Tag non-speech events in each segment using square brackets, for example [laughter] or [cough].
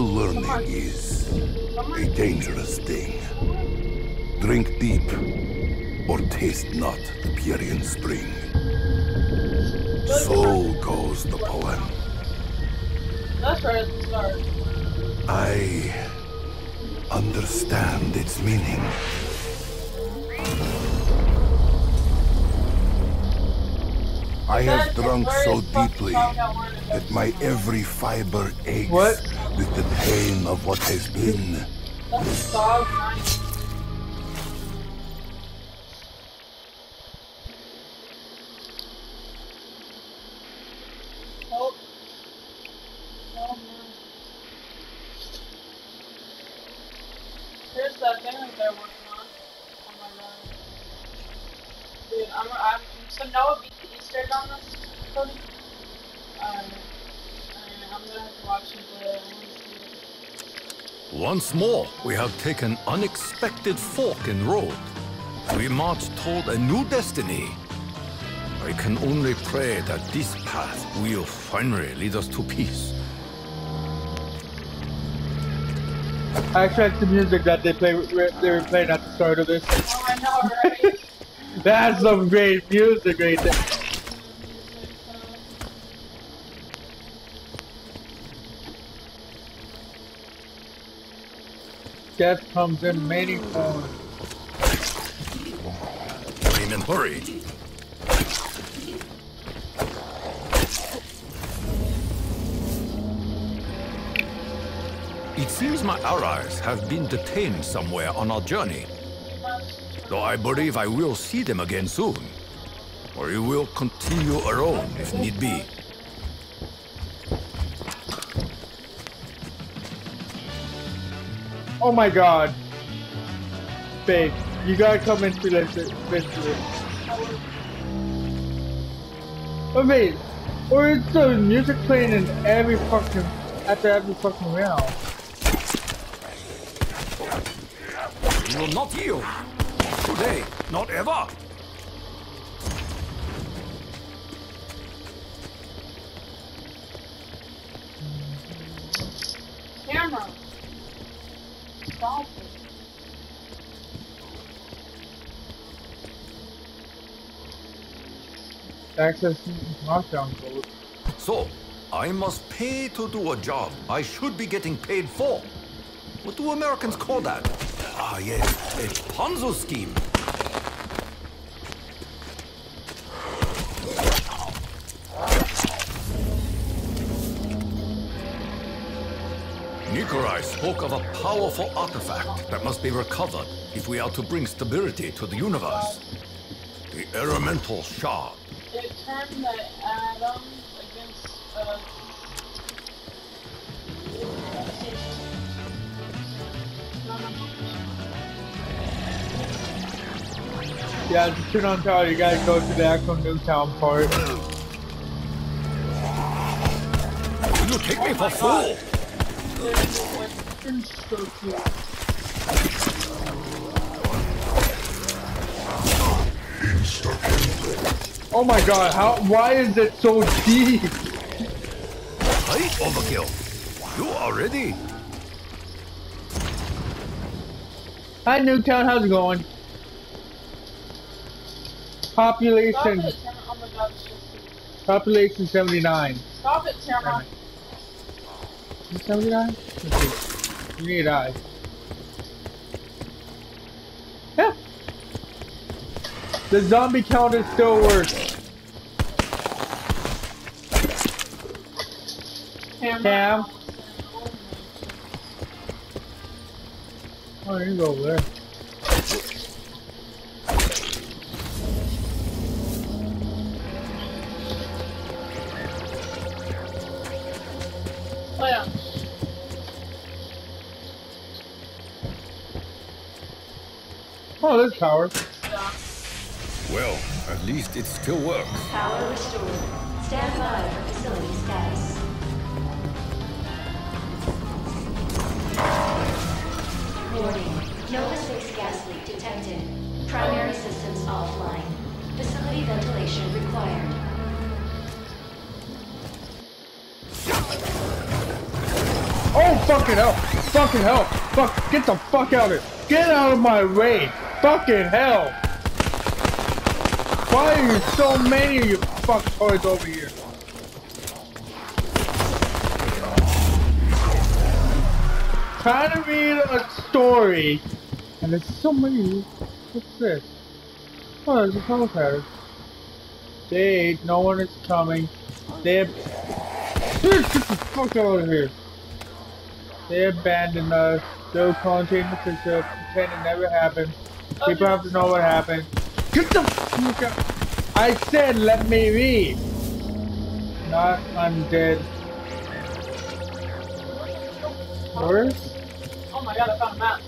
learning is a dangerous thing. Drink deep, or taste not the Pierian spring. So goes the poem. That's right start. I understand its meaning. I have drunk so deeply that my every fiber aches What? with the pain of what has been. Once more, we have taken unexpected fork in road. We march toward a new destiny. I can only pray that this path will finally lead us to peace. I actually like the music that they play. They were playing at the start of this. [laughs] Oh, I know? That's some great music right there. Death comes in many forms. Aim and hurry. It seems my allies have been detained somewhere on our journey. Though I believe I will see them again soon. Or we will continue alone if need be. Oh my god. Babe, you gotta come into this eventually. I mean, or is the music playing in every fucking, after every fucking round? You will not yield. Today, not ever. Access knockdown code. So, I must pay to do a job I should be getting paid for. What do Americans call that? Ah, yes, a Ponzi scheme. Nikolai spoke of a powerful artifact that must be recovered if we are to bring stability to the universe. The elemental shard. It turned the atom against uh. Yeah, just turn on power, you gotta go to the actual Nuketown part. You take me for fool! Oh my god, how, why is it so deep? Hey, overkill! You are ready? Hi Nuketown, how's it going? Population, it, Oh god, it's so cute. population 79. Stop it, Tamara. 79? You need eyes. The zombie count is still worse. Tamara. Cam. Oh, you go over there. Oh yeah. Oh, there's power. Yeah. Well, at least it still works. Power restored. Stand by for facility status. Warning. Nova 6 gas leak detected. Primary systems offline. Facility ventilation required. Oh, fucking hell. Fucking hell. Fuck, get the fuck out of here. Get out of my way. Fucking hell. Why are you so many of you fuck toys over here? Trying to read a story, and there's so many. What's this? Oh, there's a helicopter. They, no one is coming. They're... get the fuck out of here. They abandoned us. They'll quarantine the picture, pretend it never happened. Oh, People have to know what happened. Get the fuck out. I said let me read. Not undead. Worse? Oh my god, I found a map.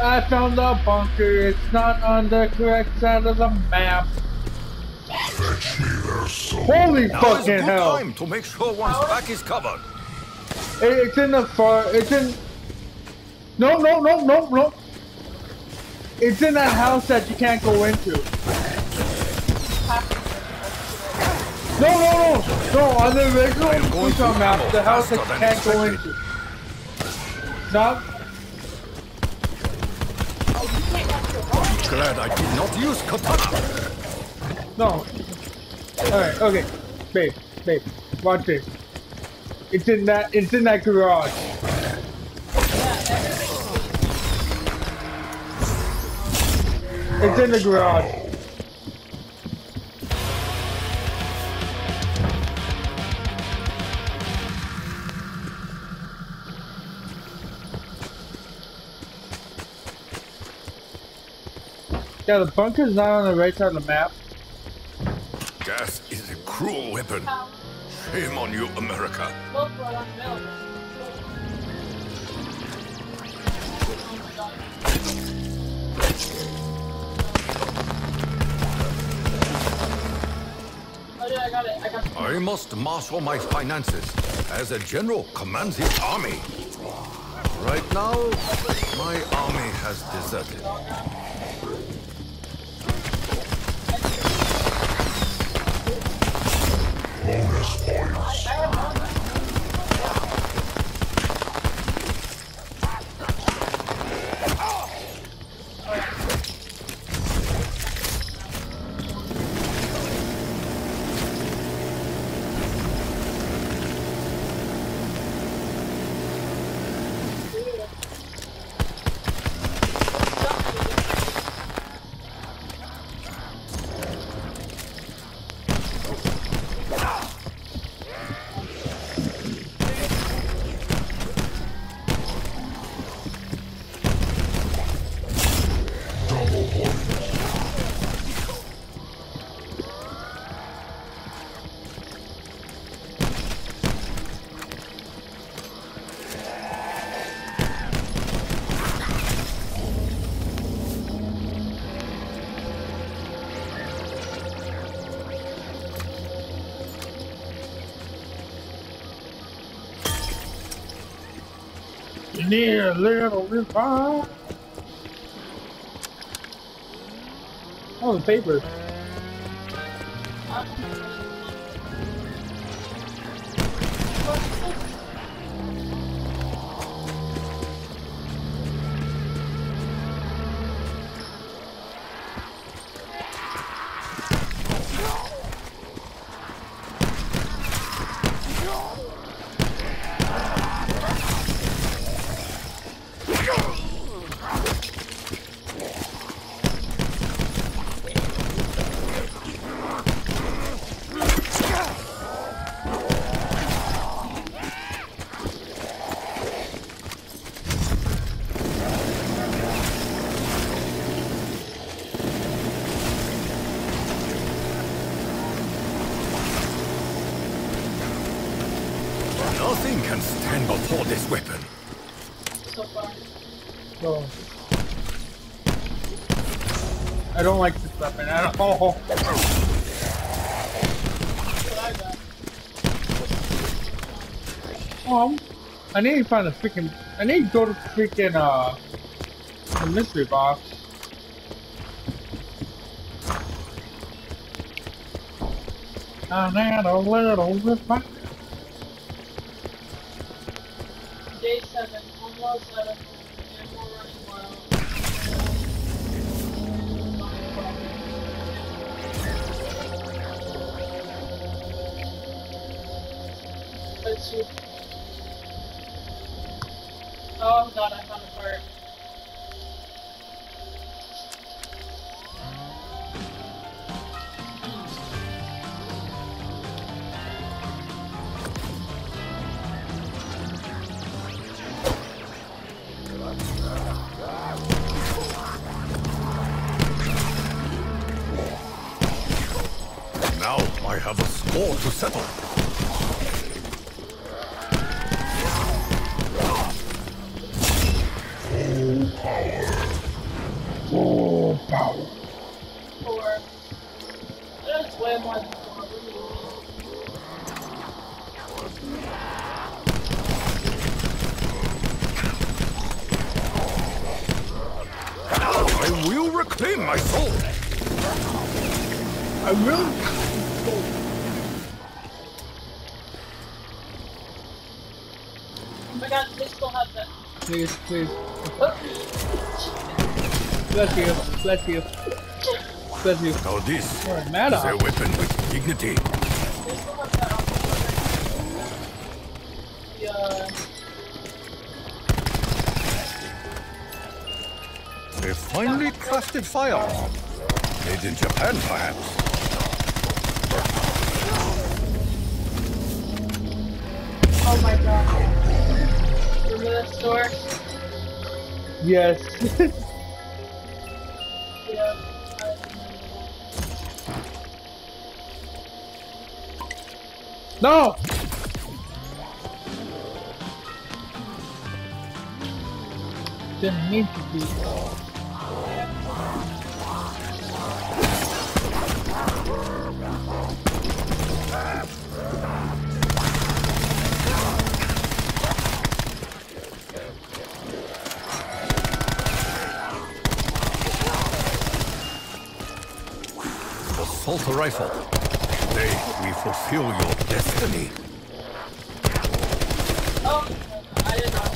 I found the bunker. It's not on the correct side of the map. Fetch me their soul. Holy Now is a good hell! time to make sure one's back is covered. It- It's in the far. It's in. No, no, no, no, no. It's in that house that you can't go into. No, no, no, no. On the original I Tucson map, the house that you can't go into. Not. Glad I did not use katana. No. Alright, okay. Babe, babe, watch this. It's in that it's in that garage. It's in the garage. Yeah, the bunker's not on the right side of the map. Gas is a cruel weapon. Shame on you, America. I must marshal my finances as a general commands his army. Right now, my army has deserted. Não responde. Near little river. Oh, the paper. ho. Um, I need to find the freaking. I need to go to freaking uh the mystery box. I need a little bit. Day seven, one seven. That's way more than four. What do you mean? I will reclaim my soul. I will. Oh my god, they still have that. Please, please. Bless you. Bless you. Bless you. Now this You're a is a weapon with dignity. They still have that on the A finely crafted firearm. Made in Japan, perhaps. Oh my god. Remember that store? Yes. [laughs] no! Didn't mean to be. Assault rifle. Fulfill your destiny. Oh, I didn't.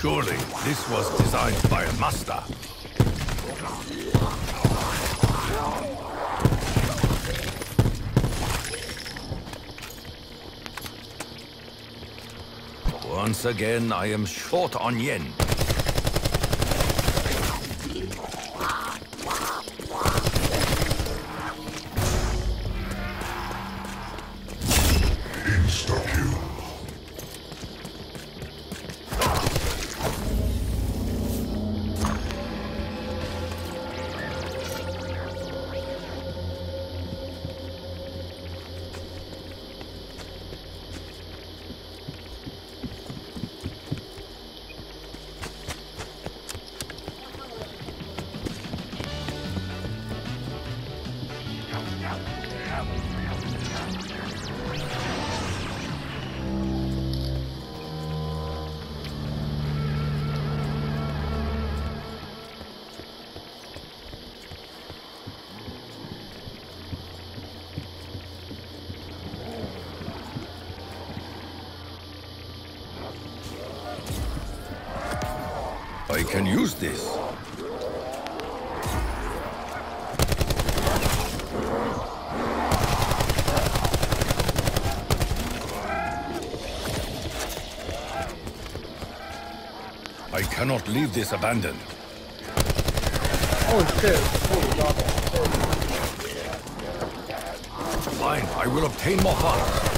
Surely this was designed by a master. Once again, I am short on yen. I cannot leave this abandoned. Oh shit. God. Fine, I will obtain more funds.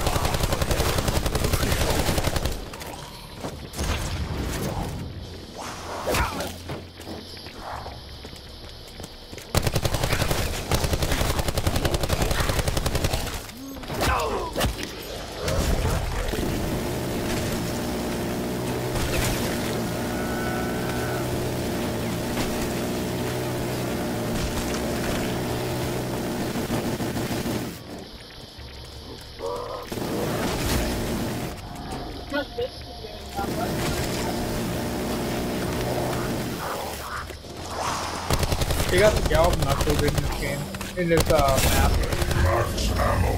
This is doing that much. They got the Galv knuckles in this game, in this uh, map. Max ammo.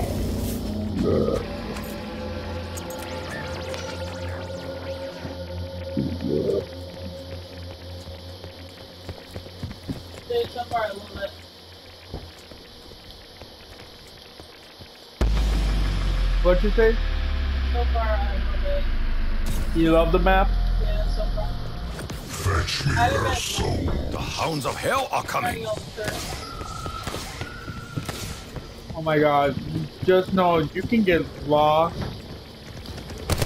Dude, so far I love. What'd you say? So far I love it. You love the map? Yeah, so far. Fetch me I your soul. The hounds of hell are coming. My god. Just know you can get lost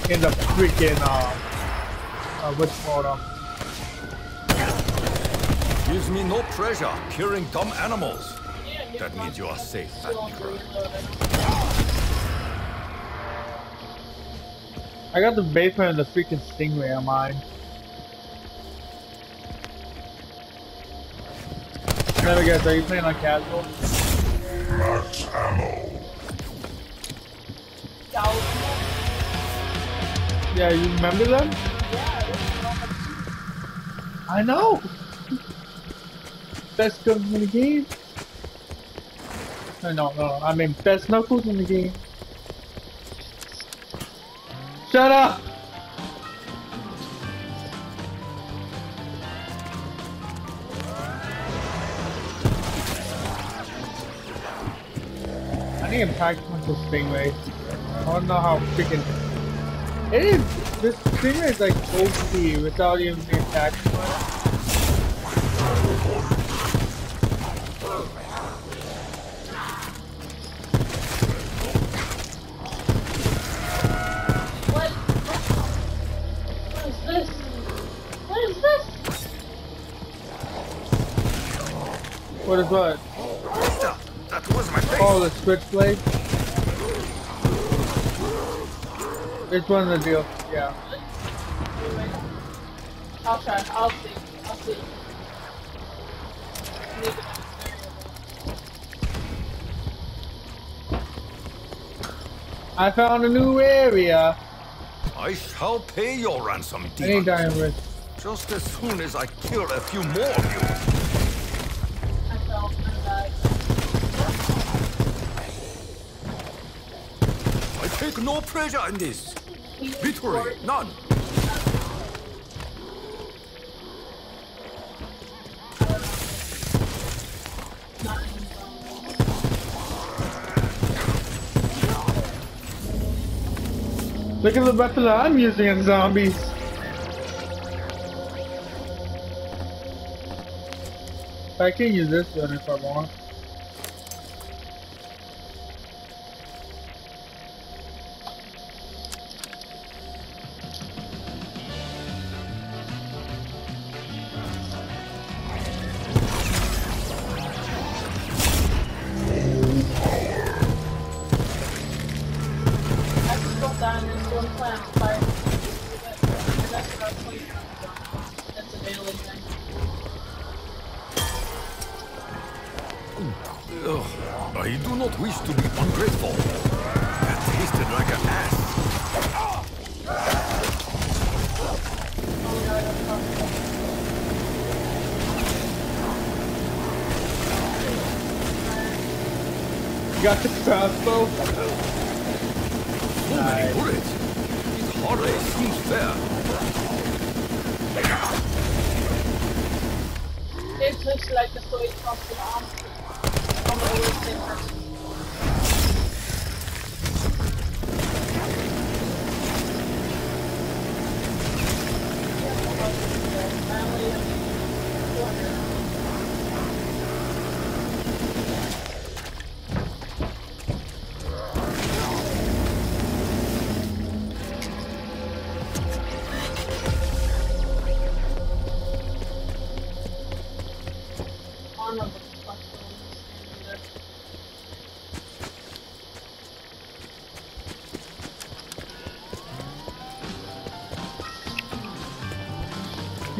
in the freaking, uh, uh what's called, um, Gives me no pleasure killing dumb animals. That means you are safe, Fat on Negro. reload it. I got the basement and the freaking stingray on mine. Never guess, are you playing on casual? Max ammo. Yeah, you remember them? Yeah, it was all the- I know! Best guns in the game. No, no, no, I mean best knuckles in the game. Shut up! I need a pack punch this stingray. I don't know how freaking. It is. This stingray is like OP without even being attacked. What? What is this? What is this? What is what Oh, the switchblade. It's one of the deal. Yeah. I'll try. I'll see. I'll see. Leave it as I found a new area. I shall pay your ransom, I need demons. diamond. Just as soon as I kill a few more of you. No pleasure in this. Victory, none. Look at the weapon I'm using in zombies. I can use this one if I want. Looks like the story from the arm.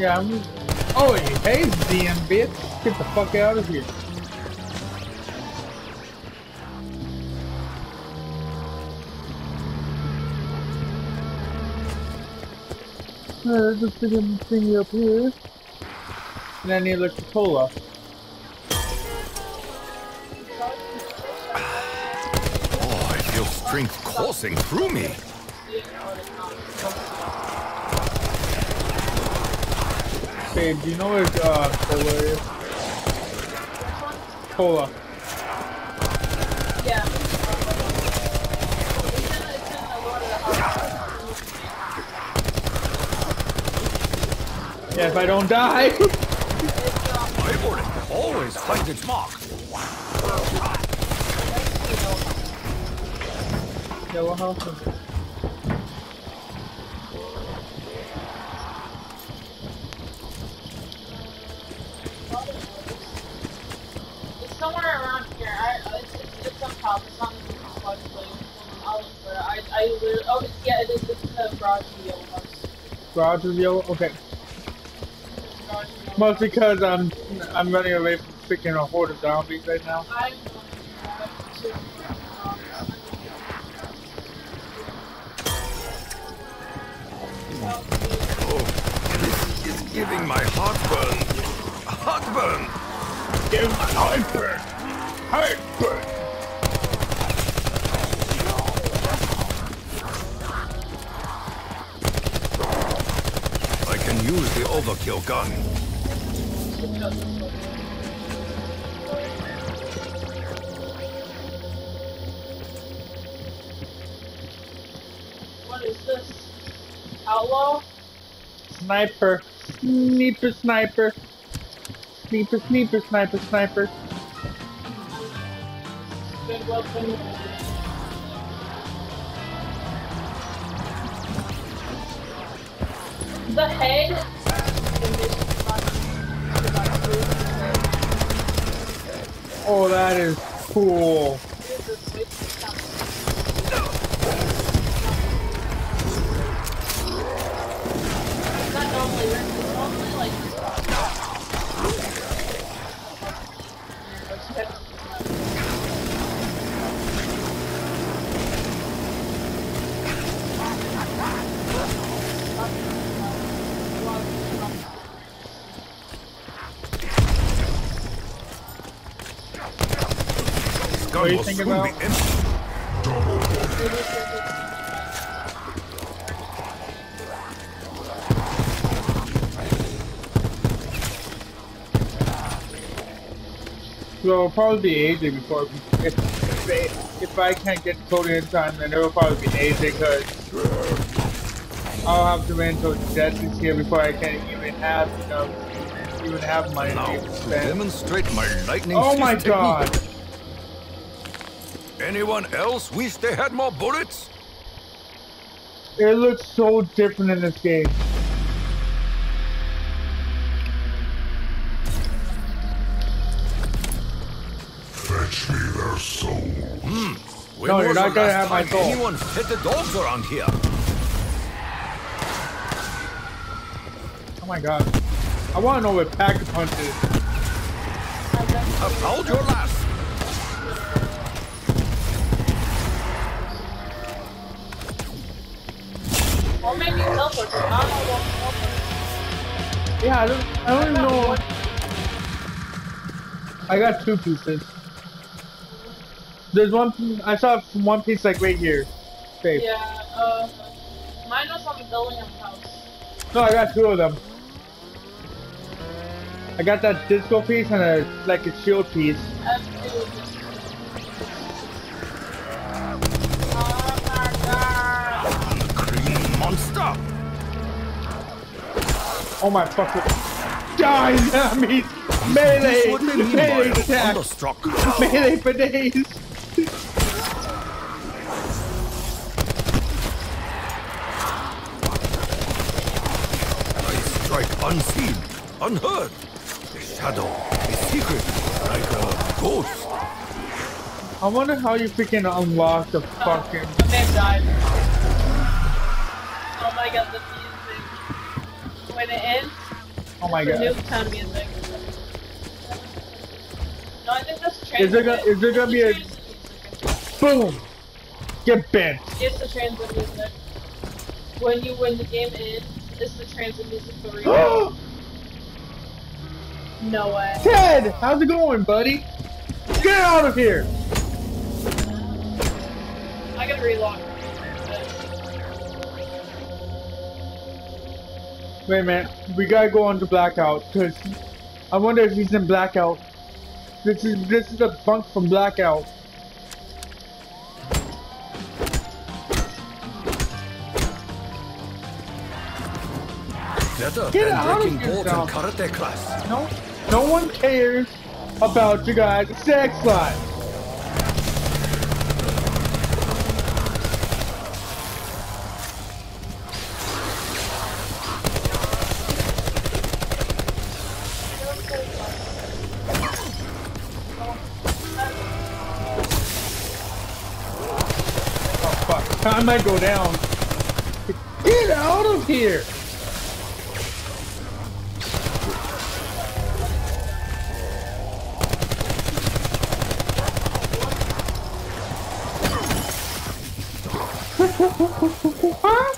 Yeah, I'm... Oh, you haze damn bitch! Get the fuck out of here. Uh, just pick up thingy up here. And I need electric cola. Oh, I feel strength coursing through me. Babe, do you know where uh, Cola is? Which one? Cola. Yeah. It's in, it's in the Lord of the House. Yeah, if I don't die. It's, My bullet always finds its mark. Yellow house. It's Garage is yellow. Okay. Mostly because I'm I'm running away from freaking a horde of zombies right now. Oh, this is giving my heartburn. Heartburn. Give my heartburn. Heartburn. Overkill gun. What is this? Outlaw? Sniper. Sniper, sniper. Sniper, sniper, sniper, sniper. Good weapon. The head. Oh, that is cool. Not normally, normally like you thinking about? So it'll probably be AJ before if if, if I can't get Cody in time, then it'll probably be AJ because I'll have to wait until Jesse's here before I can even have you know even have my Now, to spent. demonstrate my lightning Oh my fist god! Technique. Anyone else wish they had more bullets? It looks so different in this game. Fetch me their soul. Hmm. When No, you're not gonna have my soul. Anyone fed the dogs around here? Oh my god. I want to know what pack a punch is. About your last. Yeah, I don't, I don't even know. I got two pieces. There's one. I saw one piece like right here. Babe. Yeah, uh, mine was on the building house. No, I got two of them. I got that disco piece and a like a shield piece. I Oh my fucking. Die, zombies! Melee! This is what they mean by Melee a attack! thunderstruck. Melee for days! Strike unseen, unheard. A shadow, a secret, like a ghost. I wonder how you freaking unlock the fucking. I may have died. Oh my god, the music. When it ends, Oh my god. Nuketown music. No, I think that's Is there gonna- is there gonna be a- Boom! Get bent! It's the transit music. When you win the game ends, it's the transit music for real. [gasps] no way. Ted! How's it going, buddy? Get out of here! I gotta reload. Wait a minute. We gotta go on to blackout because I wonder if he's in blackout. This is this is a bunk from blackout. Better Get out of here, karate class. No, no one cares about you guy's sex life. I might go down. Get out of here! Huh?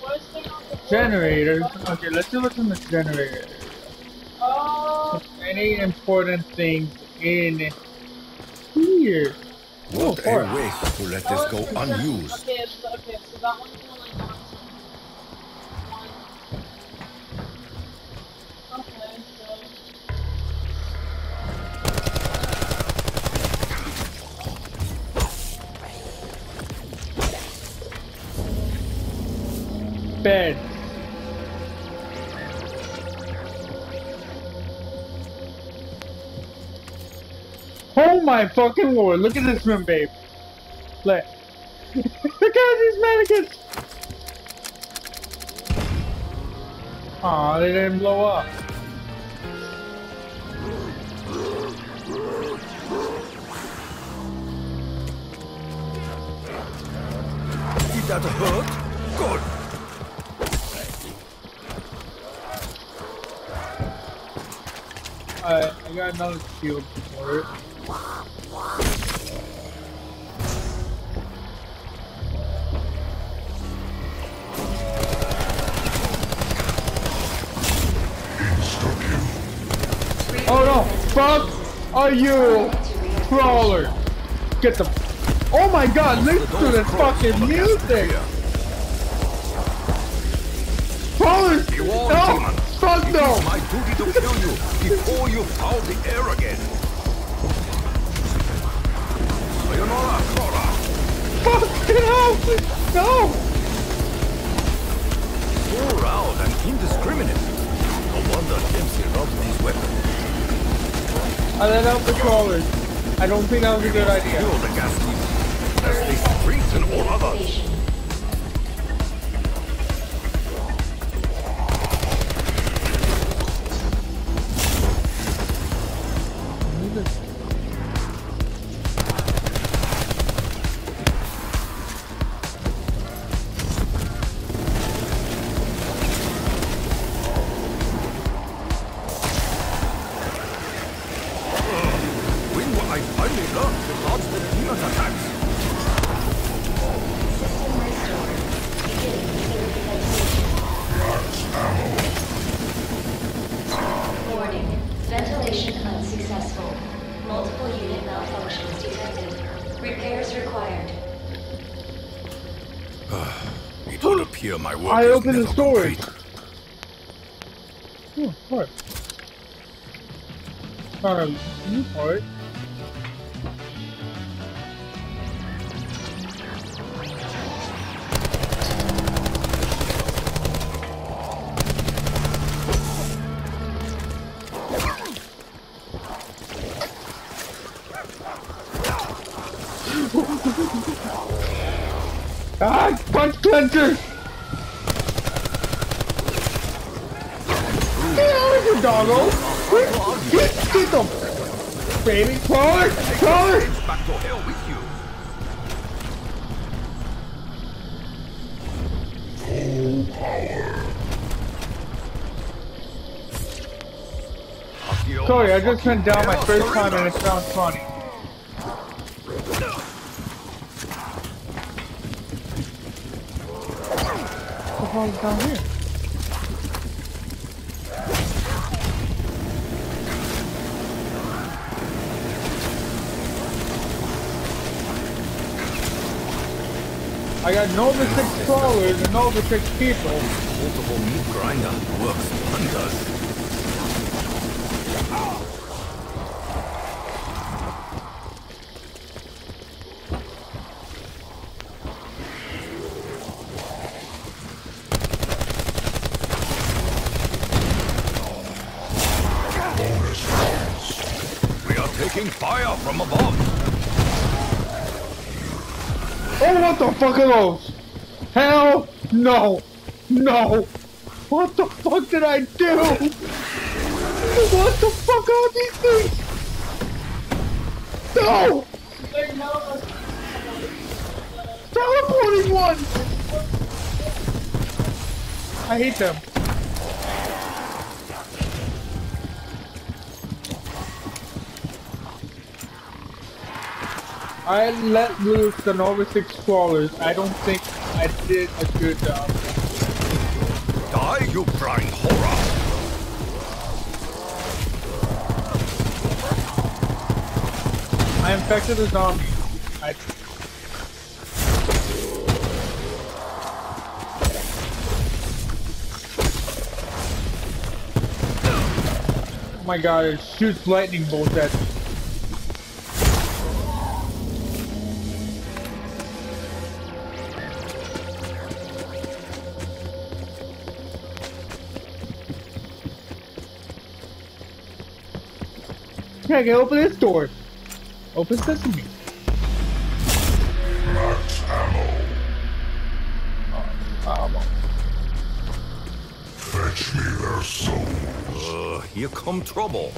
What is going on with the Generators. Okay, let's see what's in the generator. Oh, Any important things in here? Oh, What a waste to let this go unused. My fucking lord, look at this room, babe. Look. [laughs] look at these mannequins! Aw, they didn't blow up. Did that hurt? Good. Alright, I got another shield for it. Oh no! Fuck! Are you crawler? Get the. Oh my god! Listen to this fucking music! Crawlers! No! Fuck no! my duty to kill you before you foul the air again. Sayonara. Fuck it out! No! Loud and indiscriminate. No wonder Dempsey loves these weapons. I let out the crawlers. I don't think that was a good idea. Kill the gas as they strengthen all others. I opened the storage. Oh, part. Not a new part. ah, punch cleanser! just went down my first time and it sounds funny. What the hell is down here? I got Nova 6 crawlers and Nova 6 people. Multiple meat grinder works wonders. From above. Oh, what the fuck are those? Hell no! No! What the fuck did I do? What the fuck are these things? No! Teleporting one! I hate them. I let loose the Nova 6 crawlers. I don't think I did a good job. Die, you blind horror! I infected a zombie. I... Oh my god, it shoots lightning bolts at me. Okay, I can open this door. Open sesame. Max ammo. Um, Fetch me their souls. Uh, here come trouble.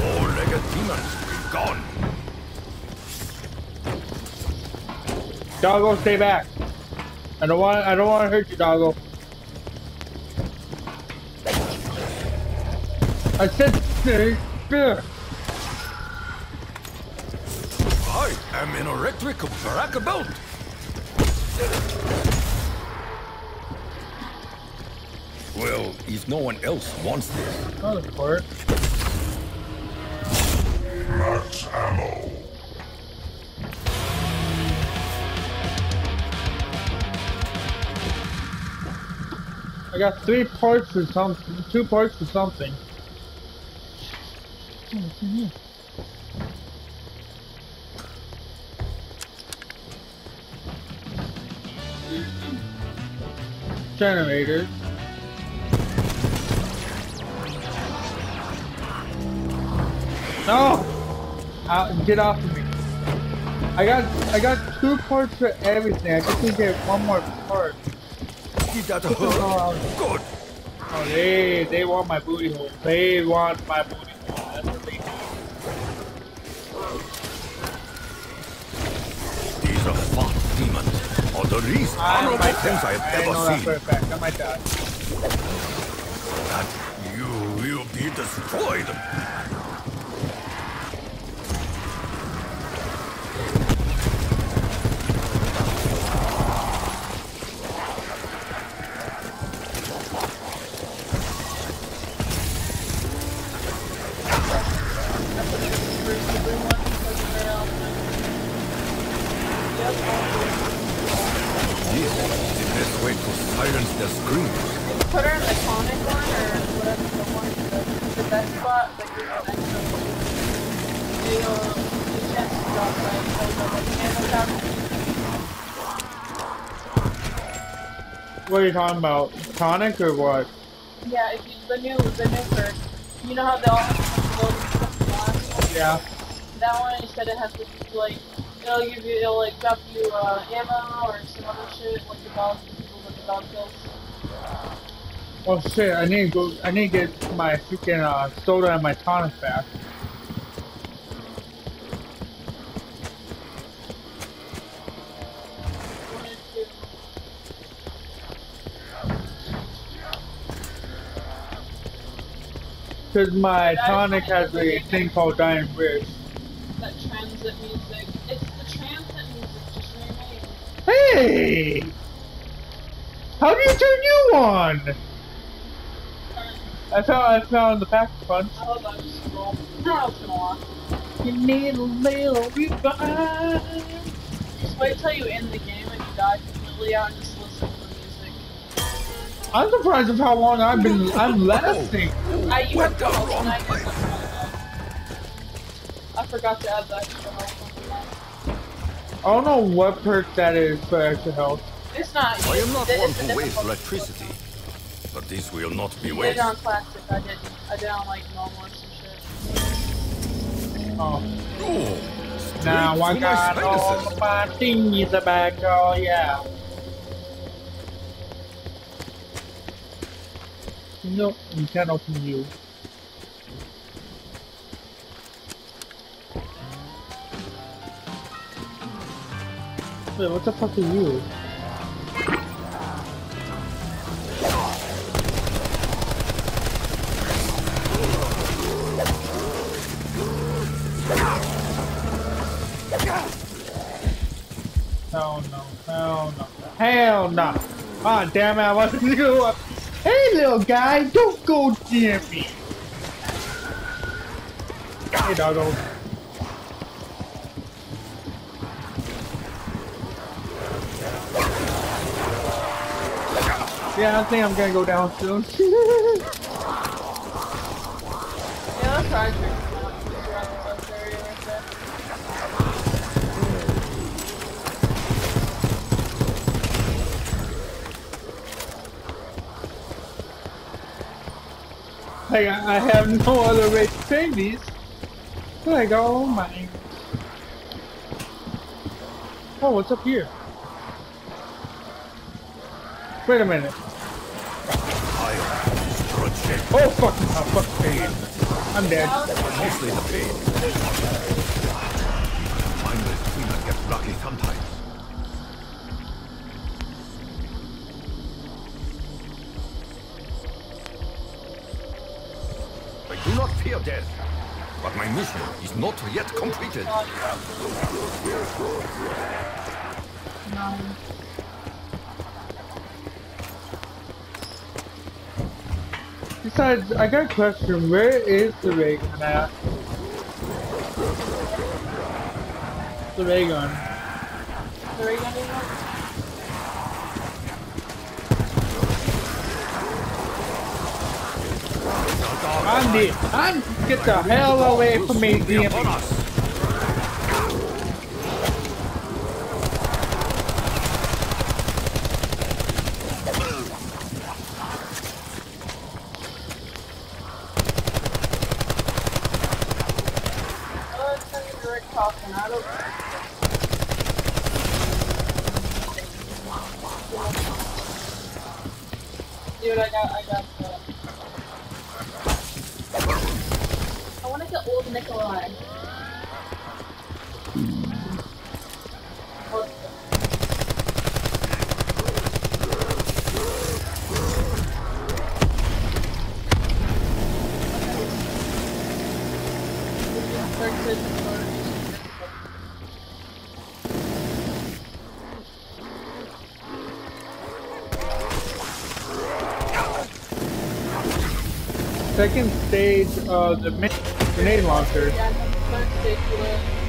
Four-legged demons, be gone. Doggo, stay back. I don't want. I don't want to hurt you, Doggo. I said stay there. I am an electric belt. Well, if no one else wants this, Oh, got three parts for something. Two parts for something. Generators. No! Get off of me. I got I got two parts for everything. I just need to get one more part. Did that hurt? Good. Oh, they they want my booty hole. They want my booty hole. That's what they need. These are fat demons, or the least honorable things. I have I know ever that seen. for a fact. I might die. That you will be destroyed. You talking about? Tonic or what? Yeah, if you, the new, the new perk. You know how they all have loading stuff in the last one? Yeah. That one, instead it has to like, it'll give you, it'll like drop you uh, ammo or some other shit, like the dog, people with the dog kills. Oh shit! I need to go. I need to get my freaking uh, soda and my tonic back. Because my tonic has a thing called Dying Wish. That transit music. It's the transit music just remade. Hey! How do you turn you on? Turn. I found I found the pack punch. I I just scroll. No, it's gonna walk. You need a little revive. Just wait till you end the game and you die completely out and just I'm surprised of how long I've been I'm lasting. I, you Went have to wrong place. I forgot to add that extra health. I don't know what perk that is for extra health. It's not. I am not one to waste electricity, but this will not be You did on wasted. classic. I did. I did on like normal and some shit. Oh. Oh, Now I my got all sinuses. my thingies back, oh yeah. No, you can't open you. Wait, what the fuck are you? Hell no, hell no, hell no. Ah, damn it, I wasn't [laughs] doing Hey, little guy, don't go near me. Hey, doggo. Yeah, I think I'm gonna go down soon. [laughs] Yeah, that's right. Around this area right there. Like, I have no other way to save these. Like, oh my. Oh, what's up here? Wait a minute. Oh, fuck, oh, fuck. I'm dead. Mostly the pain. Mission is not yet completed. Nine. Besides, I got a question. Where is the ray gun at? The ray gun. The ray gun anymore? I'm the. I'm get the hell away from me. Dude, I got, I got Second stage of the grenade launcher. Yeah, third stage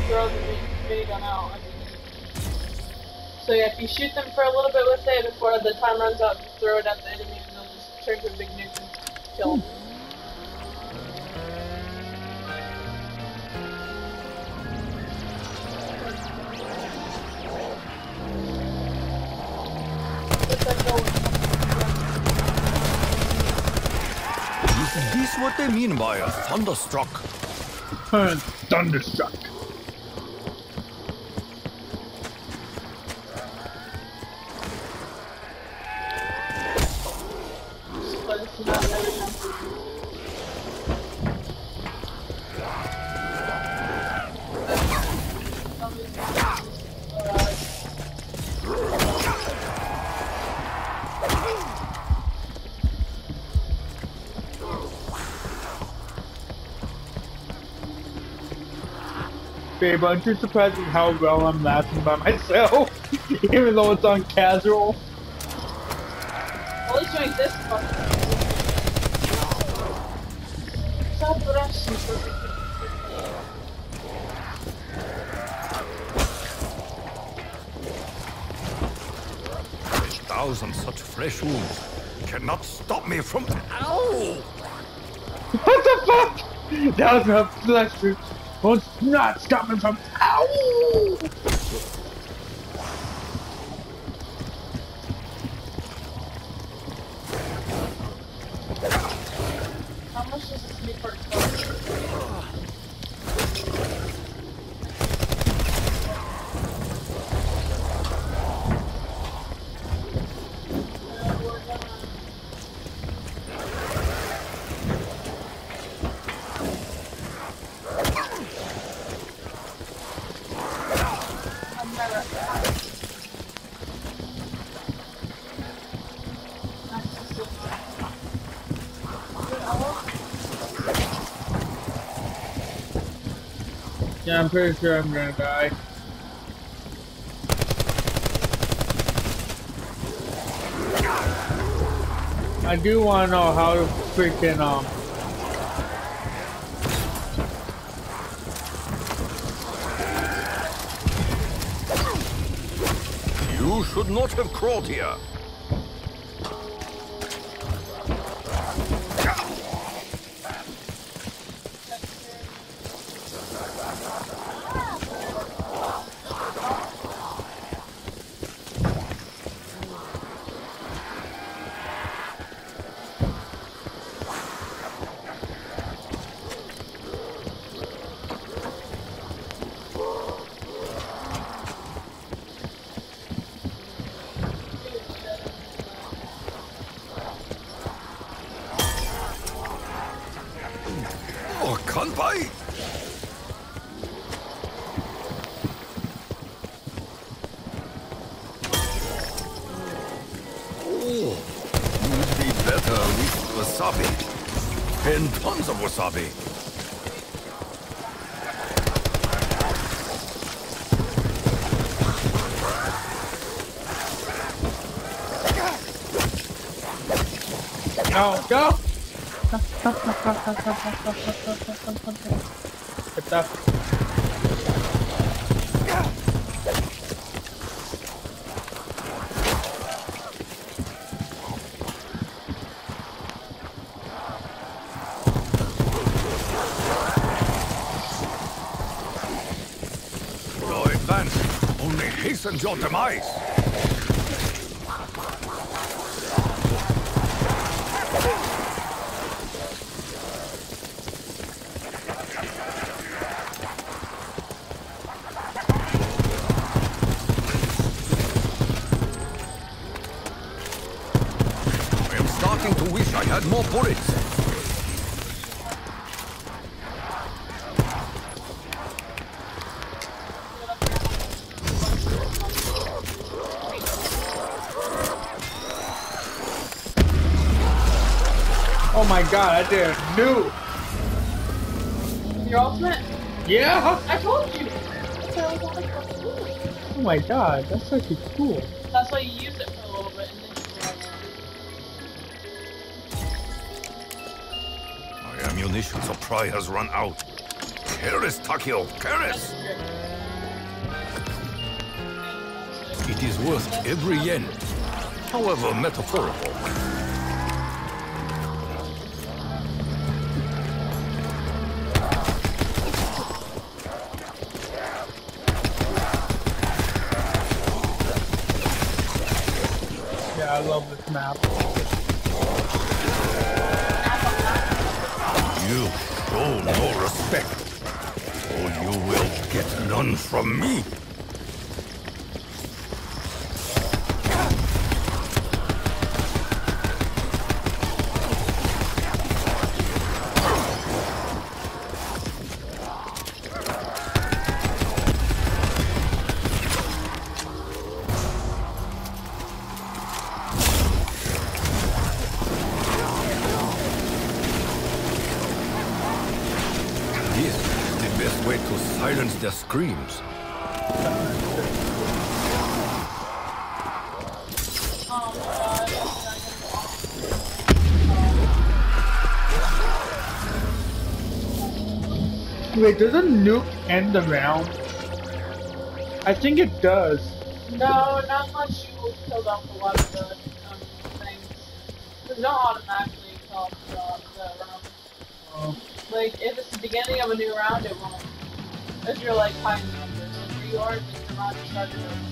throw the mini mini out. So yeah, if you shoot them for a little bit with it before the time runs out, just throw it at they mean by a thunderstruck? Thunderstruck. Babe, aren't you surprised at how well I'm laughing by myself? [laughs] Even though it's on casual. At least you exist. Zapraszam. A thousand such fresh wounds cannot stop me from. Ow! What the fuck? That was a flesh wound. Won't not stopping from. Ow! How much does this Newport cost? Uh, we're gonna- I'm never- That's just so much. Dude, I want- Yeah, I'm pretty sure I'm gonna die. I do want to know how to freaking um. You should not have crawled here. Hastens your demise. I am starting to wish I had more bullets. Oh my god, I did a new. Your ultimate? Yeah? I told you! That's what I was on the phone. Oh my god, that's actually cool. That's why you use it for a little bit and then you realize My ammunition supply has run out. Keres, Takio, Keres! It is worth every yen, however metaphorical. Wait, does a nuke end the round? I think it does. No, not unless you killed off a lot of the um, things. Because don't automatically kill off the, round. Oh. Like, if it's the beginning of a new round, it won't. If you're like high numbers. Where you are, just the round started over.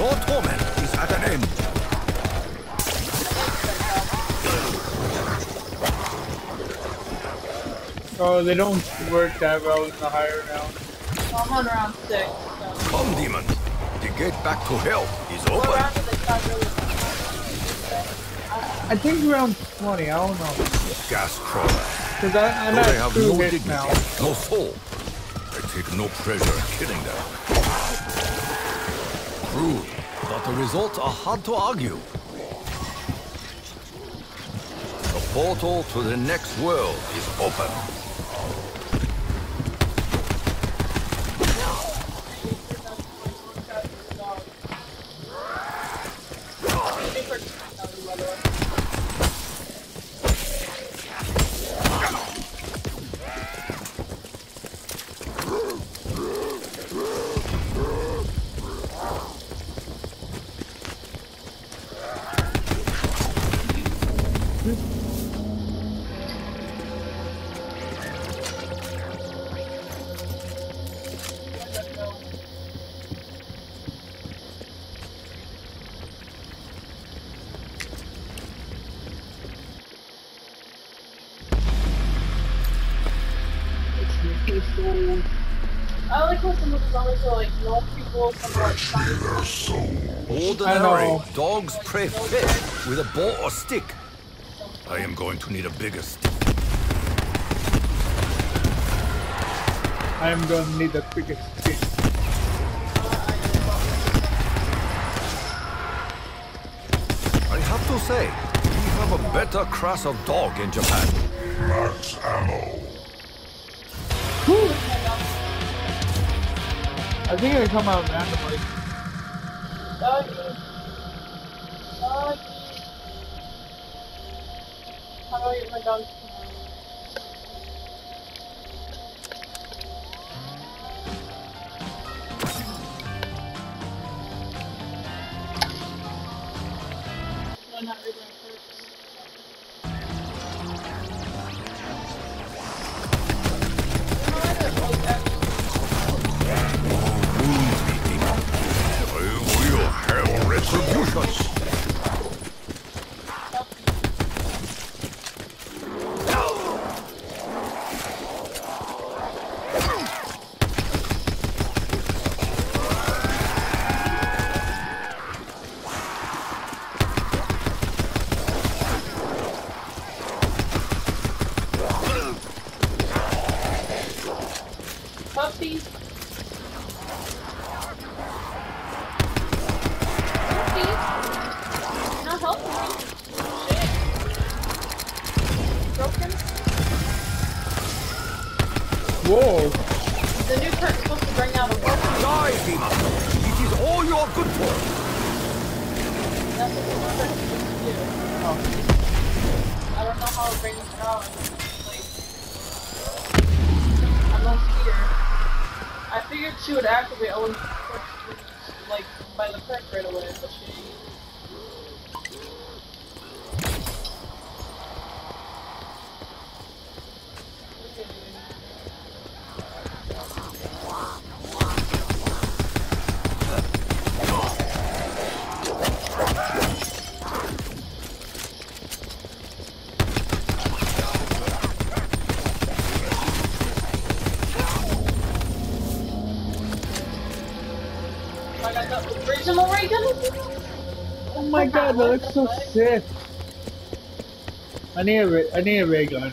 Your torment is at an end. Oh, they don't work that well in the higher round. So I'm on round six, so. Come, demons. The gate back to hell is What open. round did they start really? I think round 20, I don't know. Gas crawler. Because I'm Though they have two no hits dignity, now. no soul. I take no pleasure in killing them. True, but the results are hard to argue. The portal to the next world is open. Ordinary know. dogs prey fish with a ball or stick. I am going to need a bigger stick. I am going to need a bigger stick. I have to say, we have a better class of dog in Japan. Max ammo. I think they come out randomly. How do god, that looks so sick! I need a, ra- I need a ray gun.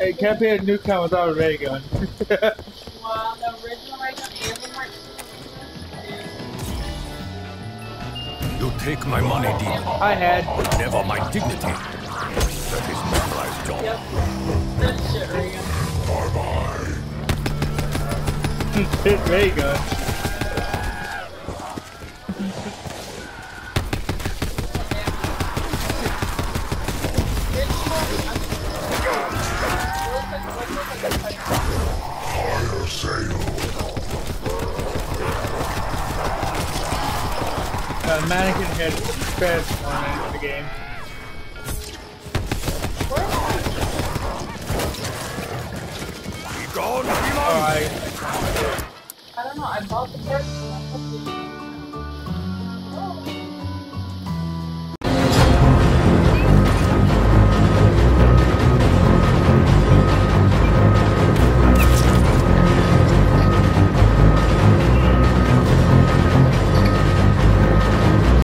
I can't be a new count without a ray gun. Wow, the original ray gun and You take my money, demon, I had. but never my dignity. That is my last job. Yep. Good shit. It's [laughs] very good. Uh, mannequin head best one in the game.